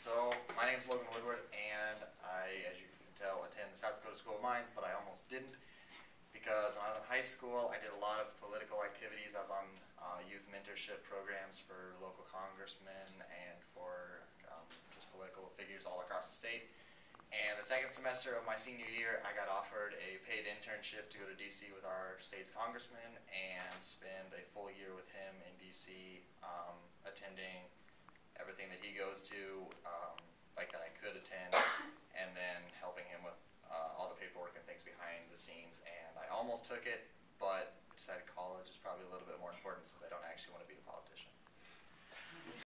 So, my name is Logan Woodward, and I, as you can tell, attend the South Dakota School of Mines, but I almost didn't because when I was in high school, I did a lot of political activities. I was on uh, youth mentorship programs for local congressmen and for um, just political figures all across the state. And the second semester of my senior year, I got offered a paid internship to go to DC with our state's congressman and spend a full year with him in DC, scenes, and I almost took it, but